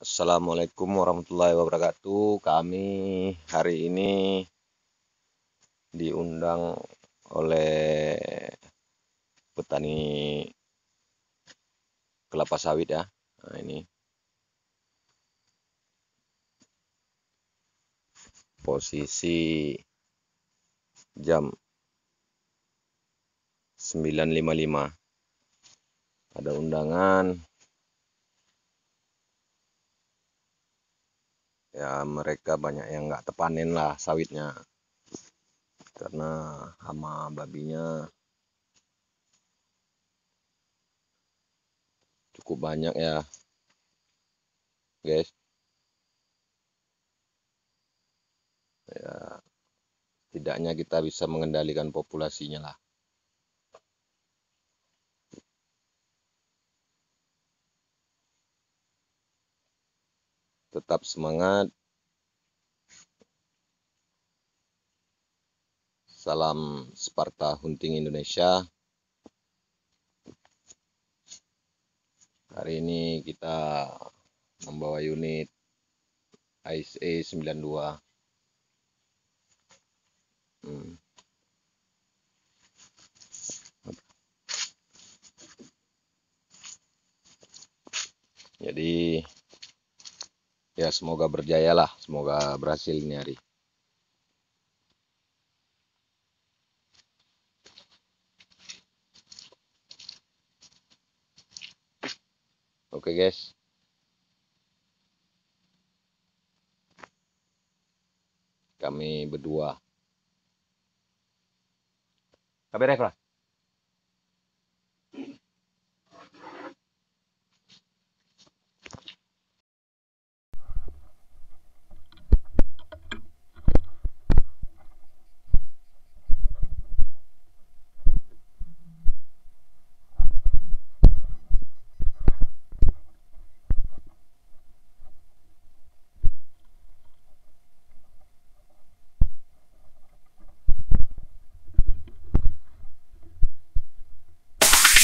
Assalamualaikum warahmatullahi wabarakatuh. Kami hari ini diundang oleh petani kelapa sawit ya. Nah, ini posisi jam 9.55 ada undangan ya mereka banyak yang nggak tepanen lah sawitnya. Karena hama babinya cukup banyak ya guys. Ya tidaknya kita bisa mengendalikan populasinya lah tetap semangat. Salam Sparta Hunting Indonesia. Hari ini kita membawa unit ISA 92. Hmm. Jadi ya semoga berjaya lah semoga berhasil ini hari. Oke guys. Kami berdua. Kabar lah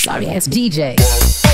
Sorry ass DJ.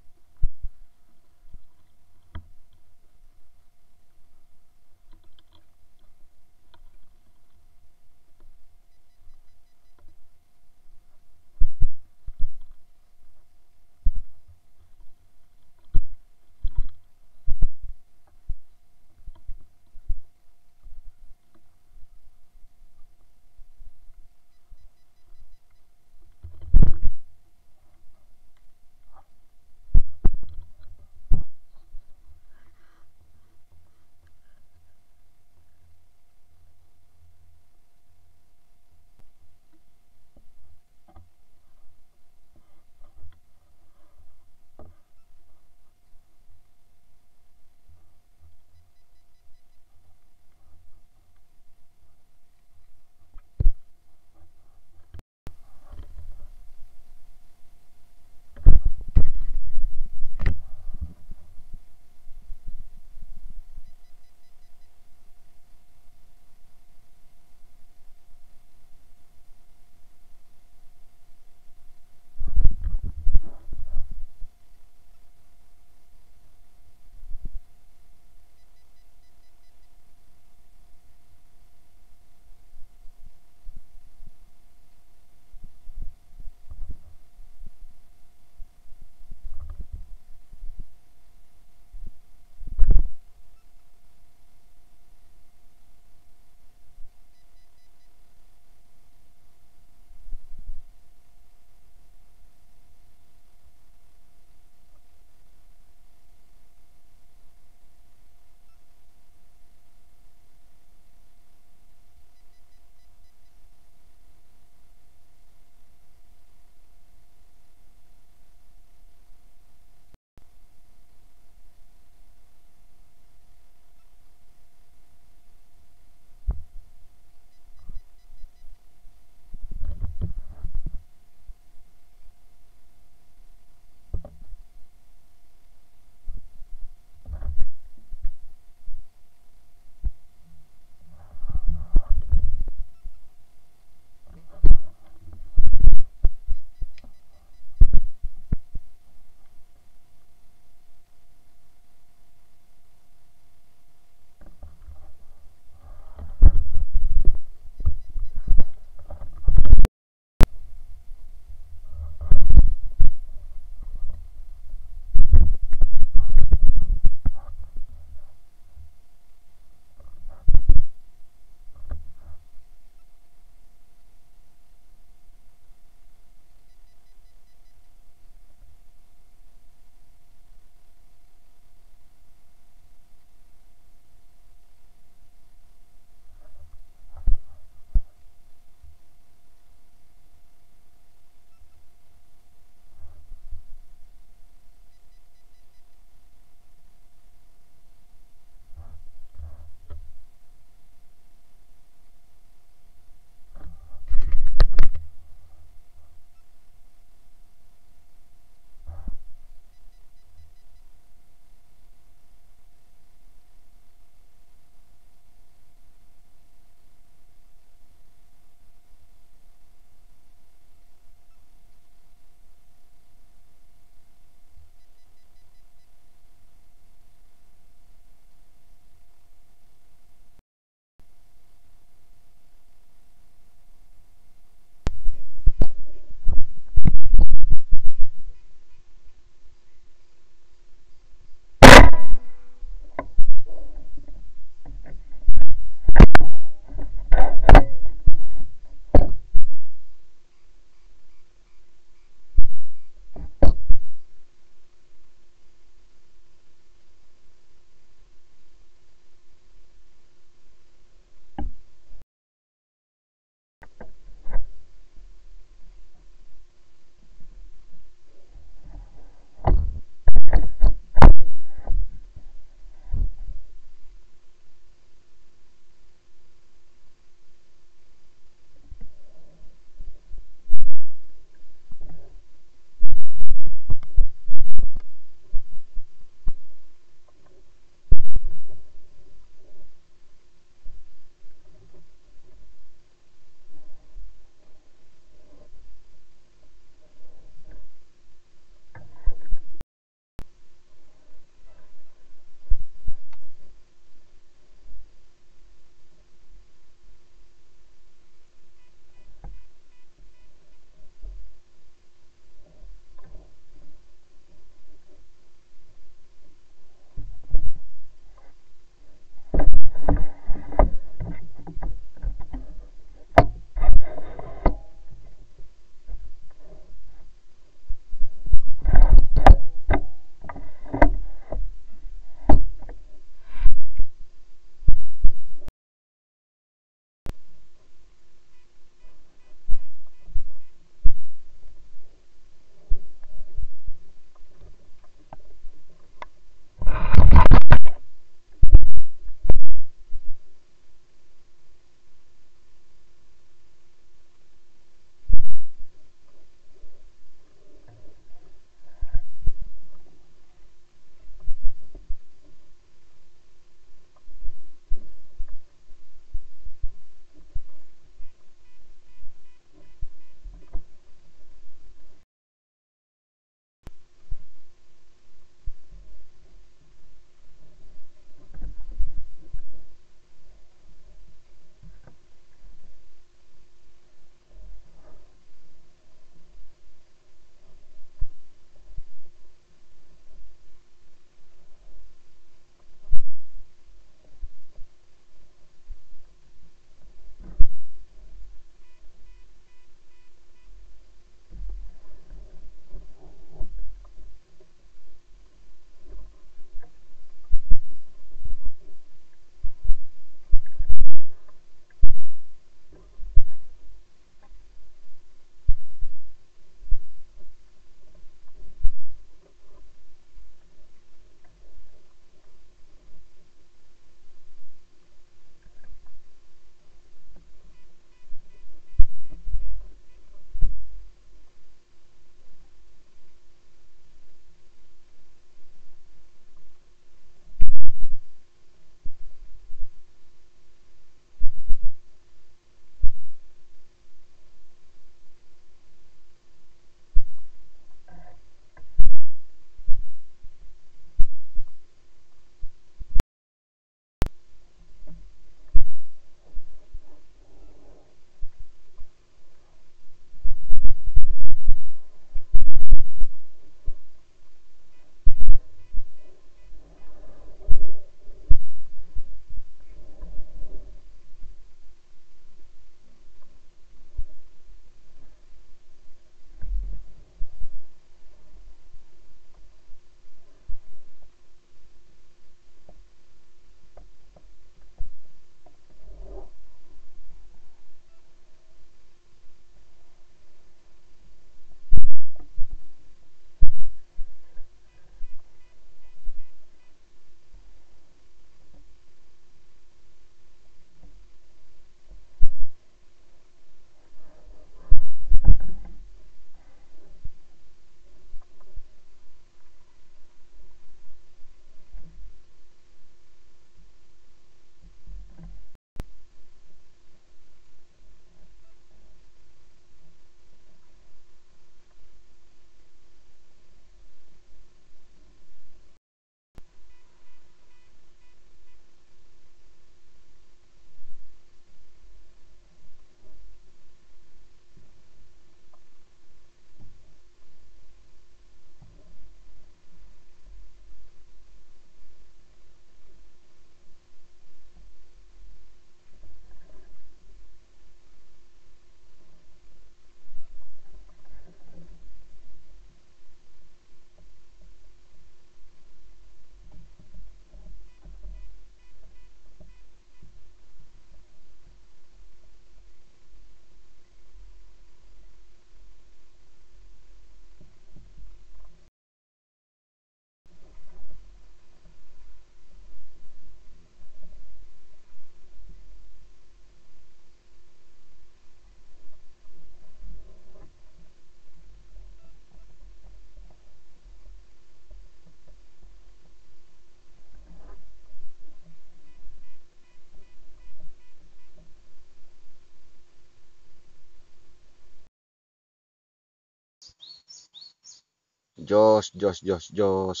Jos jos jos jos.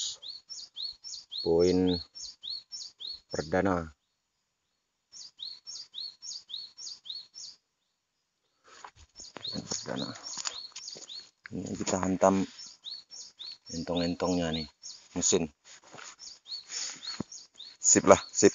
Poin perdana. Perdana. Ini kita hantam entong-entongnya nih. Mesin. Sip lah sip